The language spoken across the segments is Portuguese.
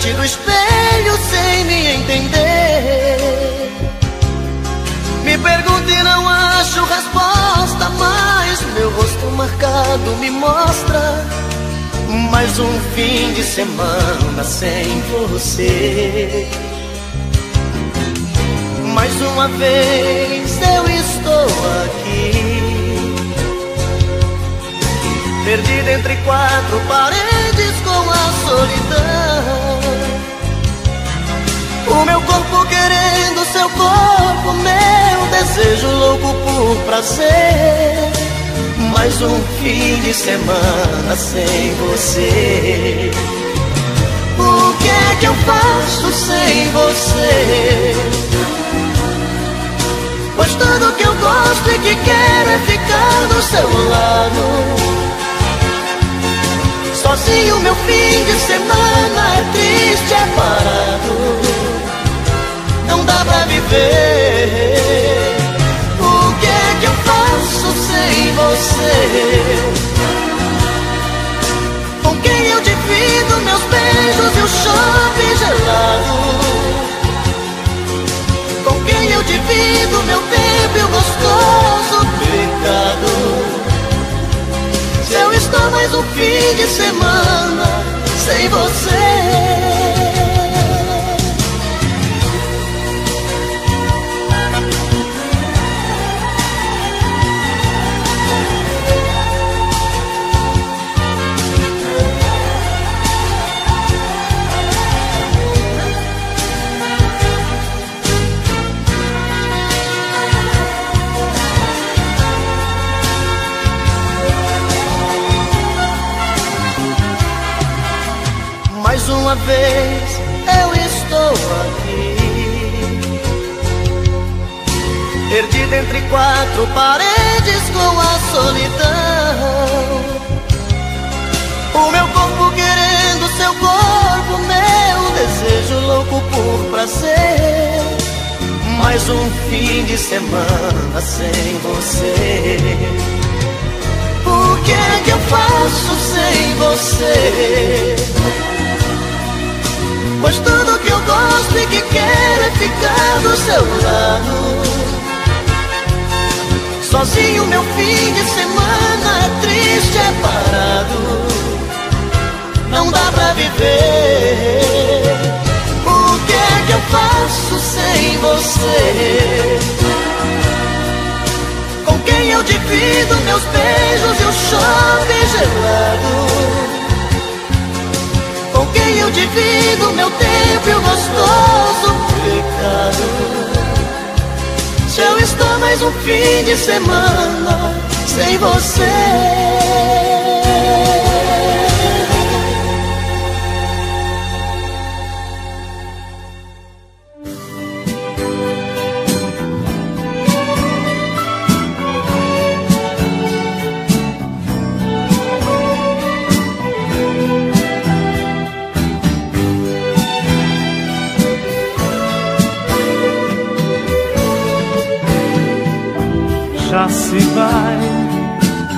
diante do espelho sem me entender. Me pergunto e não acho resposta Mas meu rosto marcado me mostra Mais um fim de semana sem você. Mais uma vez eu estou aqui. Perdido entre quatro paredes com a solidão O meu corpo querendo seu corpo Meu desejo louco por prazer. Mais um fim de semana sem você. O que é que eu faço sem você? Pois tudo que eu gosto e que quero é ficar do seu lado. Sozinho meu fim de semana é triste, é parado Não dá pra viver O que é que eu faço sem você? Com quem eu divido meus beijos e o shopping gelado eu divido meu tempo e o gostoso pecado. Se eu estou mais um fim de semana sem você. Vez eu estou aqui. Perdido entre quatro paredes com a solidão. O meu corpo querendo seu corpo Meu desejo louco por prazer. Mais um fim de semana sem você. O que é que eu faço sem você? Pois tudo que eu gosto e que quero é ficar do seu lado. Sozinho meu fim de semana é triste, é parado. Não dá pra viver. O que é que eu faço sem você? Com quem eu divido meus beijos e o shopping gelado quem eu divido meu tempo e o gostoso pecado Se eu estou mais um fim de semana sem você se vai.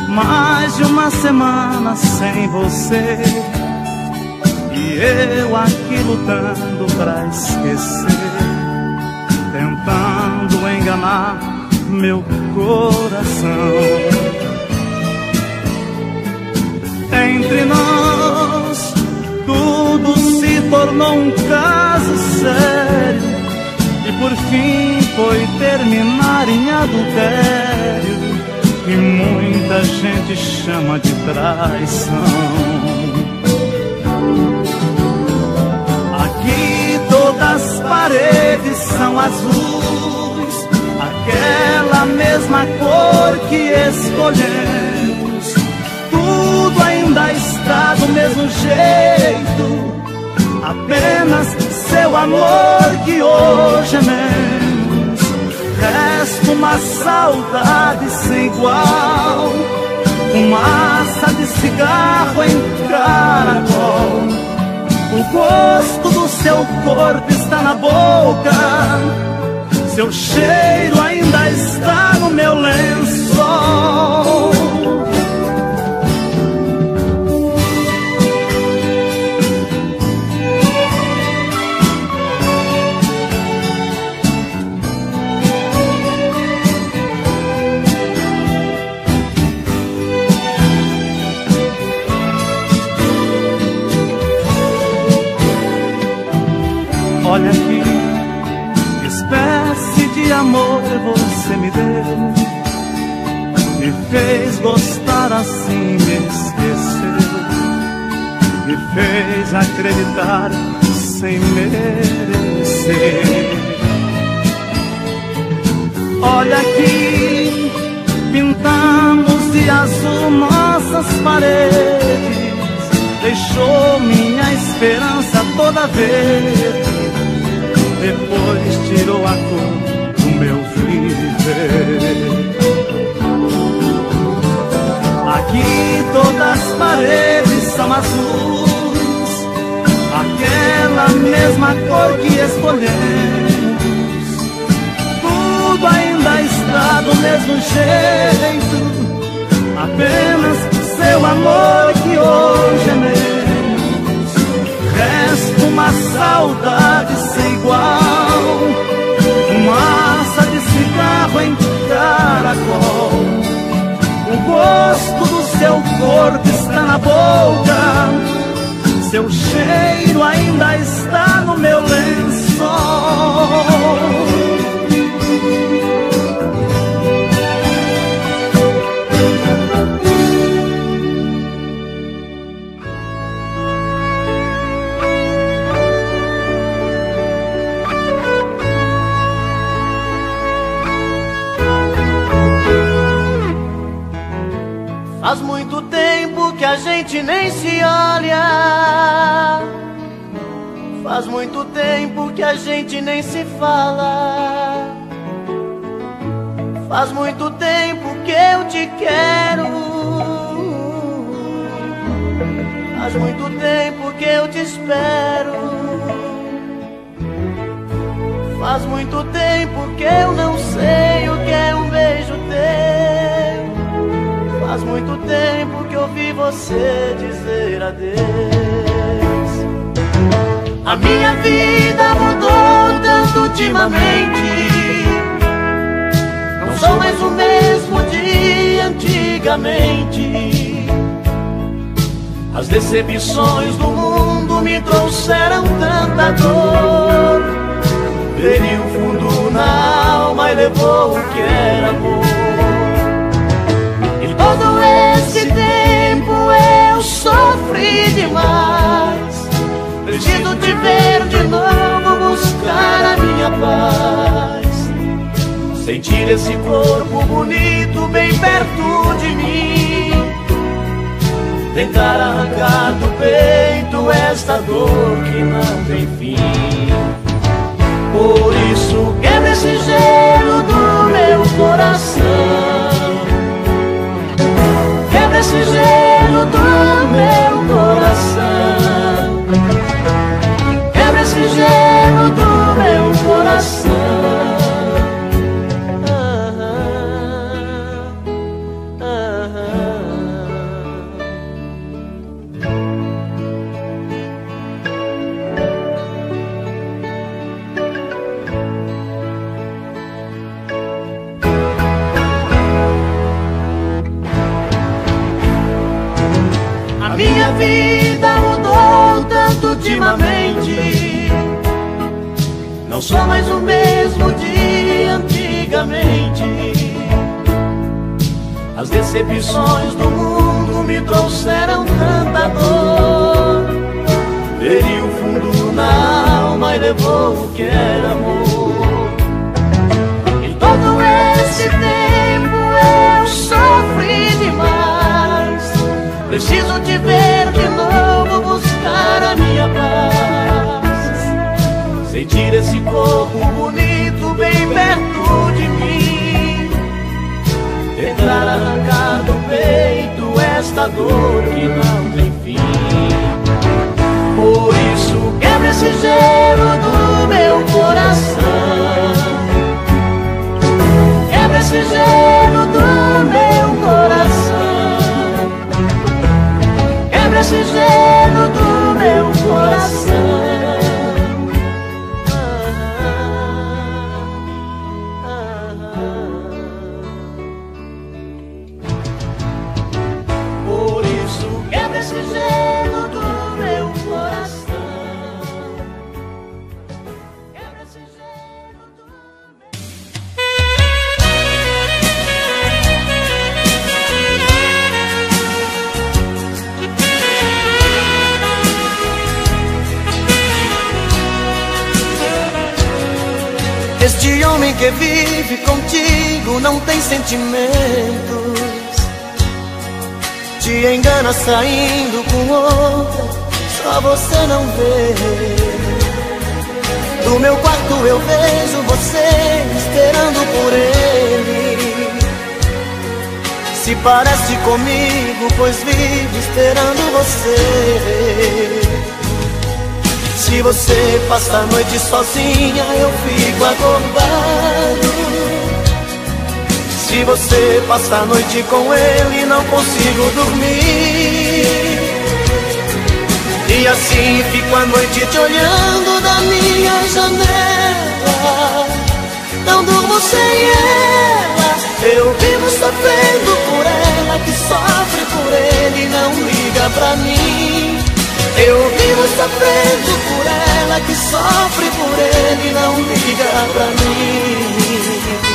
Mais de uma semana sem você. E eu aqui lutando pra esquecer, tentando enganar meu coração. Entre nós, tudo se tornou um caso sério. E por fim foi terminar em adultério que muita gente chama de traição. Aqui todas as paredes são azuis, aquela mesma cor que escolhemos. Tudo ainda está do mesmo jeito, apenas seu amor que hoje é meu uma saudade sem igual. Fumaça de cigarro em caracol O gosto do seu corpo está na boca. Seu cheiro ainda está no meu lençol fez gostar assim, me esqueceu. Me fez acreditar sem merecer. Olha aqui, pintamos de azul nossas paredes. Deixou minha esperança toda verde. Depois tirou a cor Aqui todas as paredes são azuis, aquela mesma cor que escolhemos. Tudo ainda está do mesmo jeito, apenas seu amor que hoje é meu. Resta uma saudade sem igual, de cigarro em caracol. O gosto do seu corpo está na boca, seu cheiro ainda está no meu lençol. Gente nem se fala. Faz muito tempo que eu te quero. Faz muito tempo que eu te espero. Faz muito tempo que eu não sei o que é um beijo teu. Faz muito tempo que ouvi você dizer adeus. A minha vida mudou tanto ultimamente. Não sou mais o mesmo de antigamente. As decepções do mundo me trouxeram tanta dor. Feriu fundo na alma e levou o que era amor. Todo esse tempo eu sofri demais. Preciso te ver de novo, buscar a minha paz. Sentir esse corpo bonito bem perto de mim. Tentar arrancar do peito esta dor que não tem fim. Por isso, quebra esse gelo do meu coração esse gelo do meu coração. Peito saindo com outra, só você não vê. Do meu quarto eu vejo você esperando por ele. Se parece comigo, pois vivo esperando você. Se você passa a noite sozinha, eu fico acordado. Se você passa a noite com ele, não consigo dormir. E assim fico a noite te olhando da minha janela. Não durmo sem ela. Eu vivo sofrendo por ela, que sofre por ele, não liga pra mim. Eu vivo sofrendo por ela que sofre por ele não liga pra mim.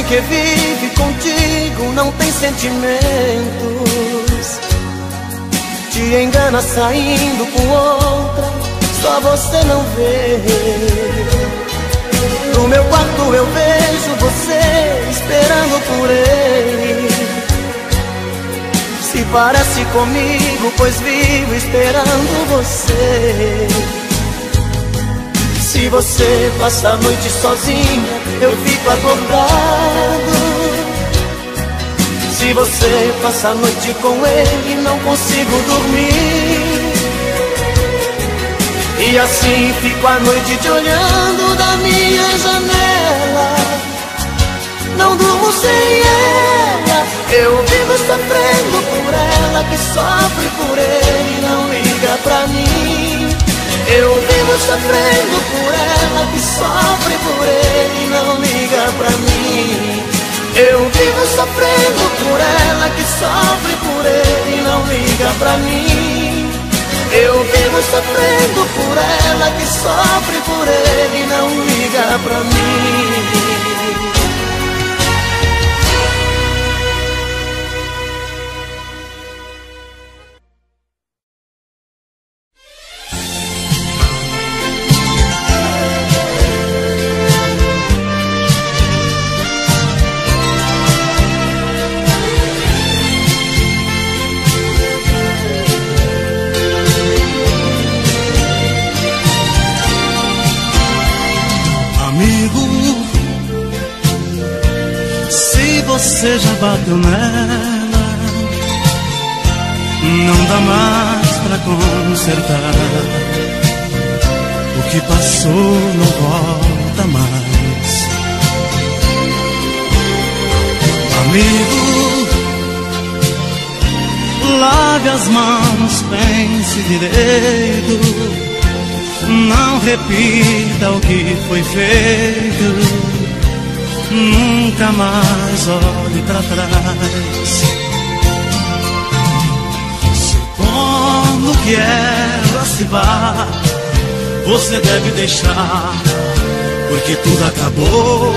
Homem que vive contigo não tem sentimentos. Te engana saindo com outra, só você não vê. No meu quarto eu vejo você esperando por ele. Se parece comigo, pois vivo esperando você. Se você passa a noite sozinha, eu fico acordado. Se você passa a noite com ele, não consigo dormir. E assim fico a noite te olhando da minha janela. Não durmo sem ela. Eu vivo sofrendo por ela, que sofre por ele, não liga pra mim. Eu vivo sofrendo por ela que sofre por ele não liga pra mim. Eu vivo sofrendo por ela que sofre por ele não liga pra mim. Eu vivo sofrendo por ela que sofre por ele não liga pra mim. Bateu nela. Não dá mais pra consertar. O que passou não volta mais. Amigo, lave as mãos, pense direito. Não repita o que foi feito nunca mais olhe para trás. Supondo que ela se vá, você deve deixar, porque tudo acabou.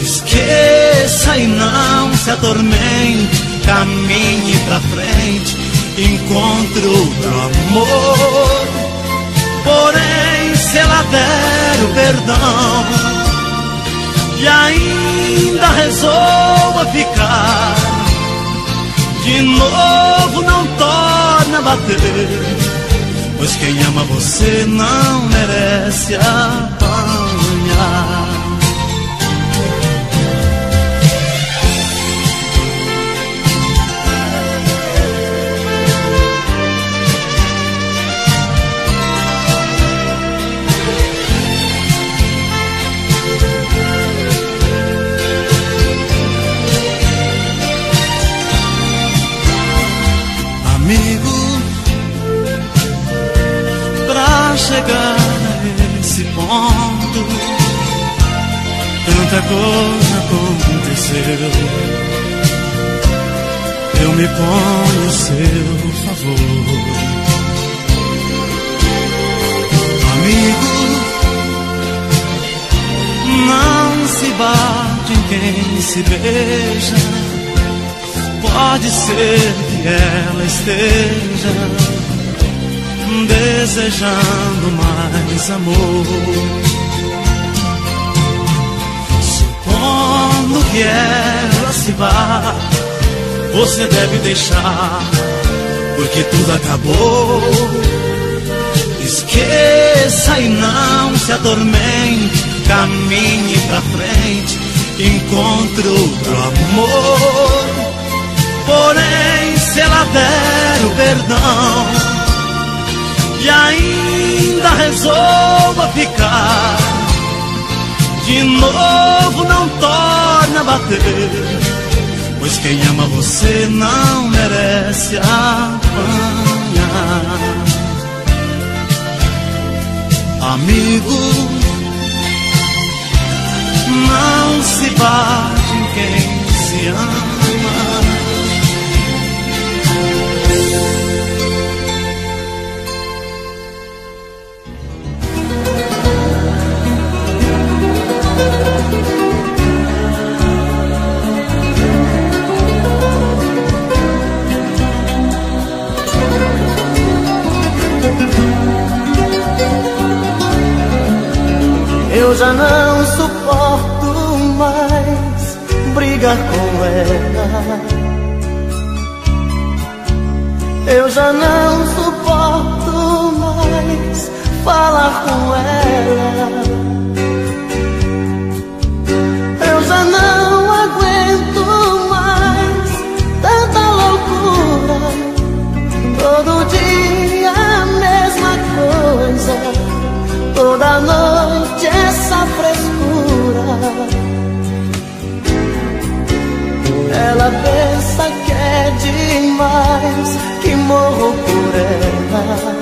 Esqueça e não se atormente, caminhe pra frente, encontre outro amor. Porém, se ela der o perdão, e ainda resolva ficar. De novo não torna a bater, pois quem ama você não merece apanhar. Chegar a esse ponto. Tanta coisa aconteceu. eu me ponho a seu favor. Amigo, não se bate em quem se beija. Pode ser que ela esteja desejando mais amor. Supondo que ela se vá, você deve deixar, porque tudo acabou. Esqueça e não se atormente, caminhe pra frente, encontre outro amor. Porém, se ela der o perdão e ainda resolva ficar, de novo não torna a bater. Pois quem ama você não merece apanhar. Amigo, não se bate em quem se ama. Já não suporto mais brigar com ela. Eu já não suporto mais falar com ela. Que é demais, que morro por ela.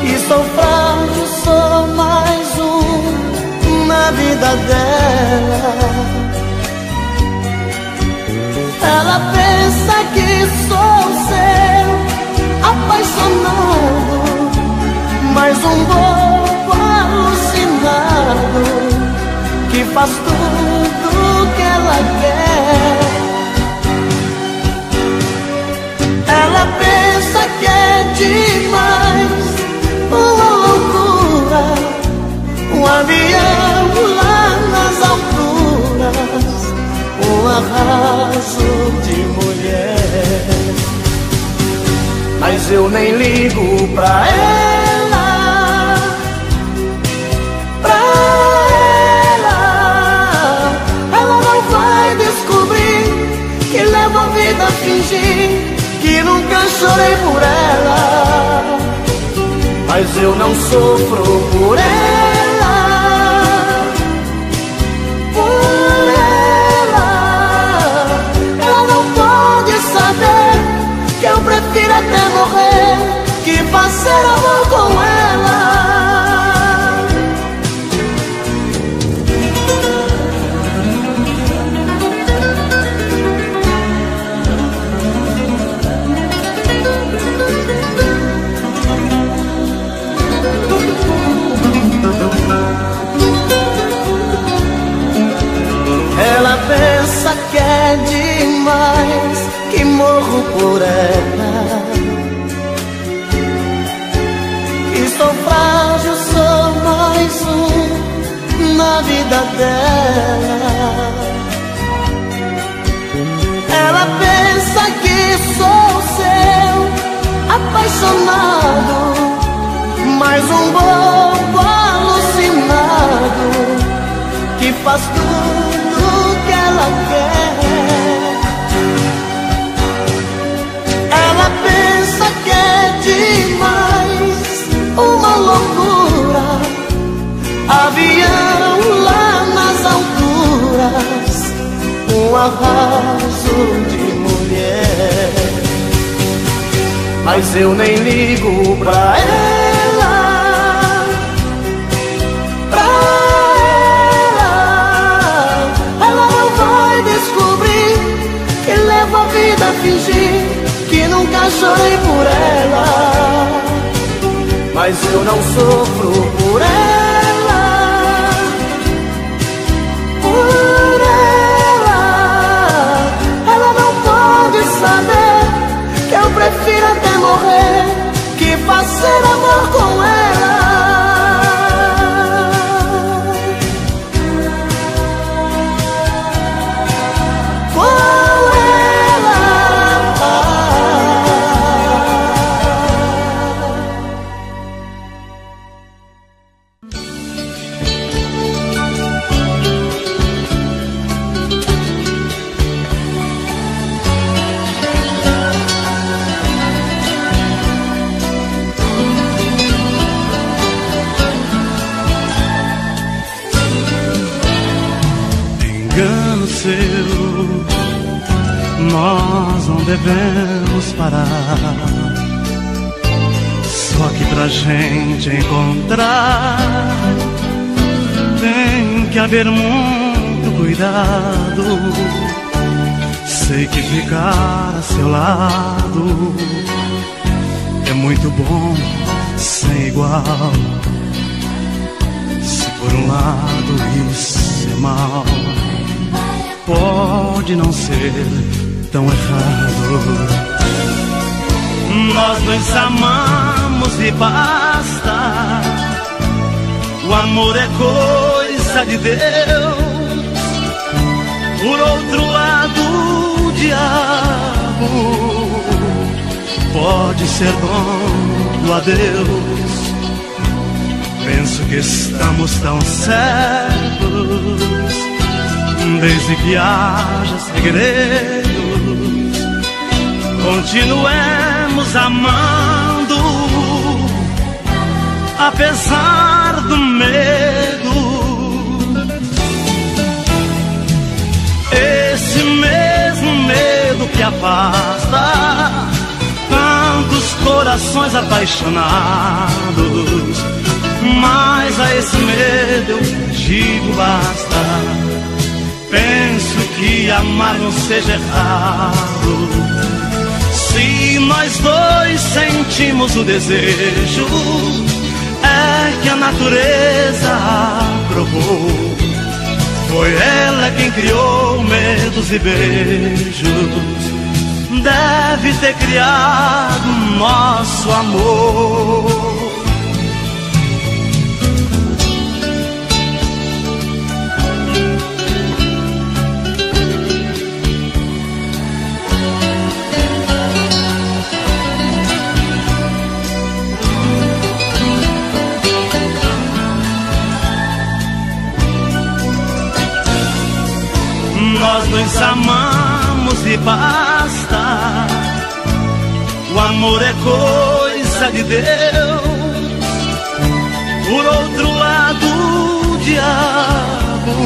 Que sou frágil, sou mais um na vida dela. Ela pensa que sou seu, apaixonado mais um bobo alucinado que faz tudo ela quer. Ela pensa que é demais, uma loucura, um avião lá nas alturas, um arraso de mulher. Mas eu nem ligo pra ela. Que nunca chorei por ela. Mas eu não sofro por ela. Faz tudo que ela quer. Ela pensa que é demais, uma loucura. Avião lá nas alturas, um arraso de mulher. Mas eu nem ligo pra ela. Chorei por ela, mas eu não sofro por ela. Por ela, ela não pode saber que eu prefiro até morrer que fazer amor com ela. Pode não ser tão errado. Nós nos amamos e basta. O amor é coisa de Deus. Por outro lado, o diabo pode ser bom adeus. Penso que estamos tão certos desde que haja segredo continuemos amando, apesar do medo. Esse mesmo medo que afasta tantos corações apaixonados. Mas a esse medo eu digo basta. Penso que amar não seja errado se nós dois sentimos o desejo, é que a natureza provou. Foi ela quem criou medos e beijos. Deve ter criado nosso amor. Nos amamos e basta. O amor é coisa de Deus. Por outro lado, o diabo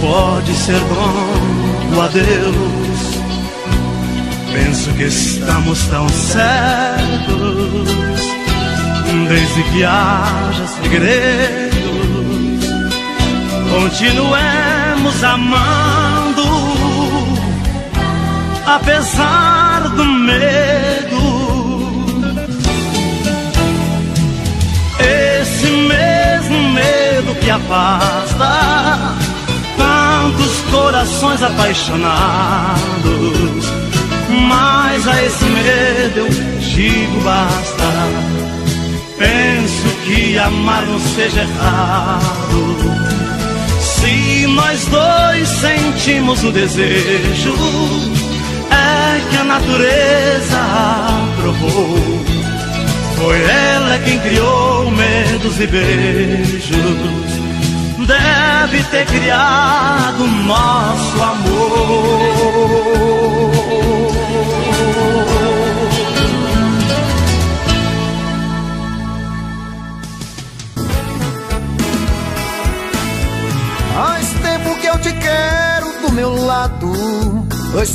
pode ser bom o adeus. Penso que estamos tão certos, desde que haja segredos. Continuemos nos amando, apesar do medo. Esse mesmo medo que afasta tantos corações apaixonados. Mas a esse medo eu digo basta. Penso que amar não seja errado se nós dois sentimos o desejo, é que a natureza provou. Foi ela quem criou medos e beijos. Deve ter criado nosso amor.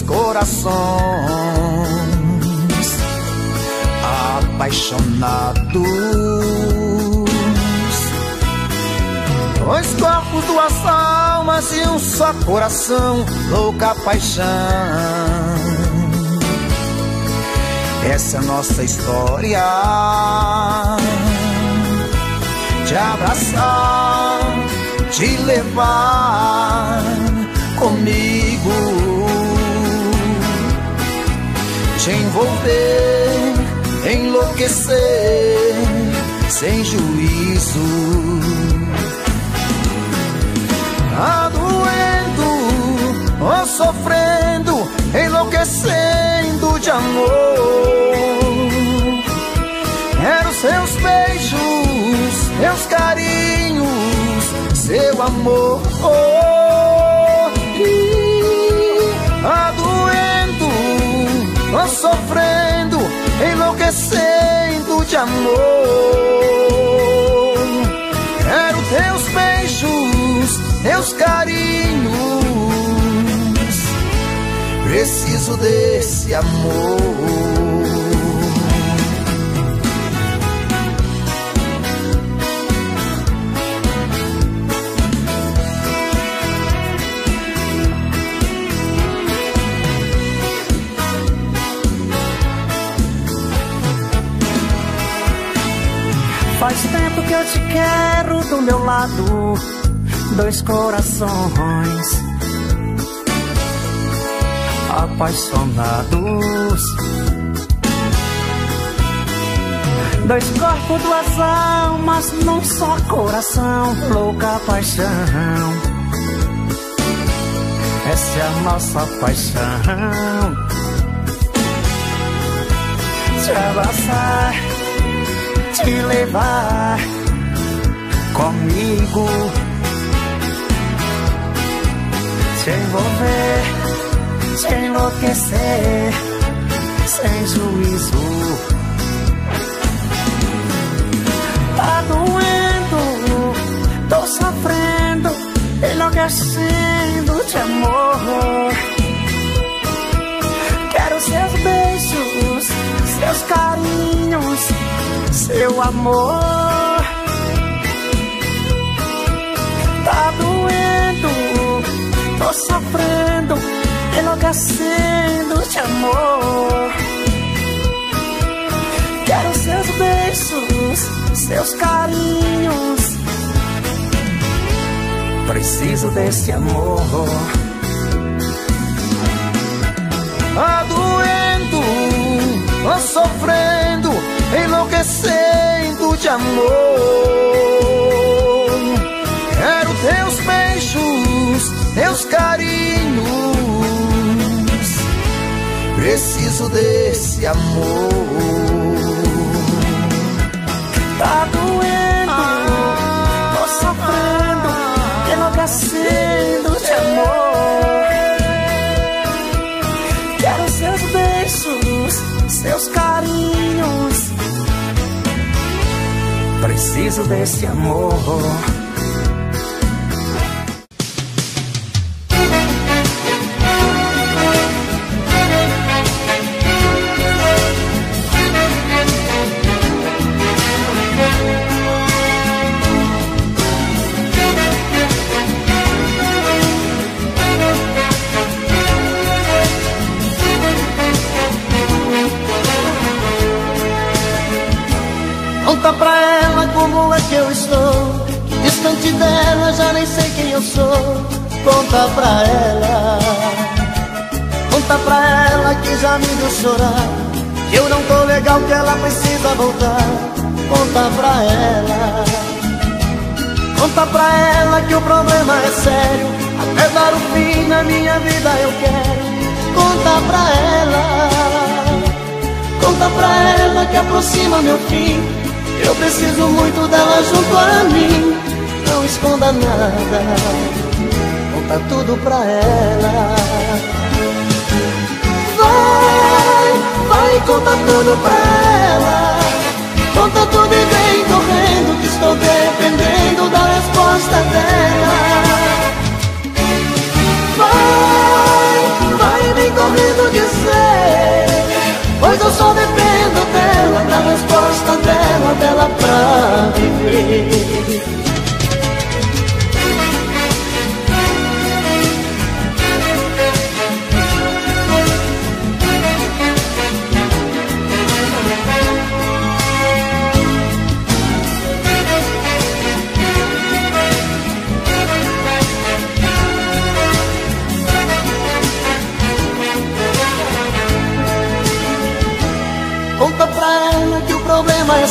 Corações apaixonados, dois corpos, duas almas e um só coração, louca paixão. Essa é a nossa história. Te abraçar, te levar comigo, te envolver, enlouquecer sem juízo. Adoendo ou sofrendo, enlouquecendo de amor. Quero seus beijos, seus carinhos, seu amor. Sofrendo, enlouquecendo de amor. Quero teus beijos, teus carinhos. Preciso desse amor. Faz tempo que eu te quero do meu lado, dois corações apaixonados. Dois corpos, duas almas num só coração, louca paixão. Essa é a nossa paixão. Te abraçar, te levar comigo, te envolver, te enlouquecer sem juízo. Tá doendo, tô sofrendo, enlouquecendo de amor. Quero seus beijos, seus carinhos, seu amor. Tá doendo, tô sofrendo, enlouquecendo de amor. Quero seus beijos, seus carinhos. Preciso desse amor. adoendo, ou sofrendo, enlouquecendo de amor. Quero teus beijos, teus carinhos. Preciso desse amor. Tá doendo, tô sofrendo, enlouquecendo de amor. Quero seus beijos, seus carinhos. Preciso desse amor. Distante dela já nem sei quem eu sou. Conta pra ela. Conta pra ela que já me viu chorar. Que eu não tô legal, que ela precisa voltar. Conta pra ela. Conta pra ela que o problema é sério. Até dar o fim na minha vida eu quero. Conta pra ela. Conta pra ela que aproxima meu fim. Eu preciso muito dela junto a mim. Esconda nada. Conta tudo pra ela. Vai, vai, conta tudo pra ela. Conta tudo e vem correndo que estou dependendo da resposta dela. Vai, vai, vem correndo dizer. Pois eu só dependo dela, da resposta dela, dela pra viver.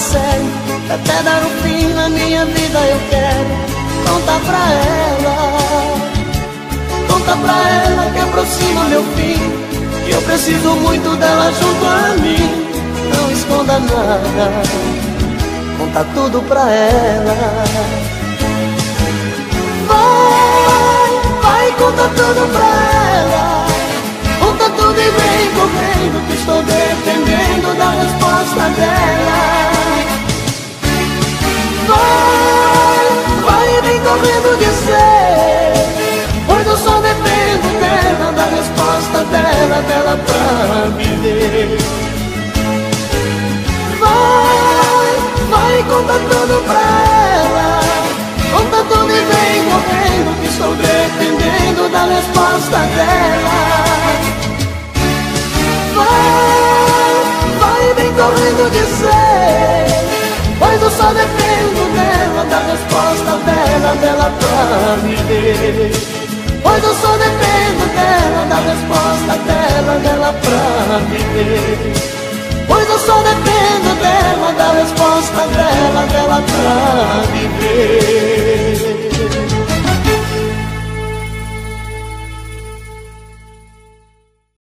Sério Até dar o fim na minha vida eu quero. Conta pra ela Conta pra ela que aproxima meu fim Que eu preciso muito dela junto a mim. Não esconda nada Conta tudo pra ela. Vai, vai, conta tudo pra ela. Conta tudo e vem correndo Que estou dependendo da resposta dela vai, vem correndo dizer Pois eu só dependo dela Da resposta dela, dela pra me ver. Vai, vai, conta tudo pra ela Conta tudo e vem correndo Que estou dependendo da resposta dela. Vai, vai, vem correndo Pois eu só dependo dela, da resposta dela, dela pra me ver. Pois eu só dependo dela, da resposta dela, dela pra me ver. Pois eu só dependo dela, da resposta dela, dela pra me ver